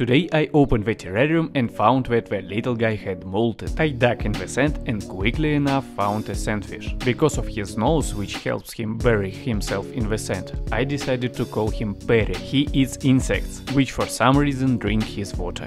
Today I opened the terrarium and found that the little guy had molted. I dug in the sand and quickly enough found a sandfish. Because of his nose, which helps him bury himself in the sand, I decided to call him Perry. He eats insects, which for some reason drink his water.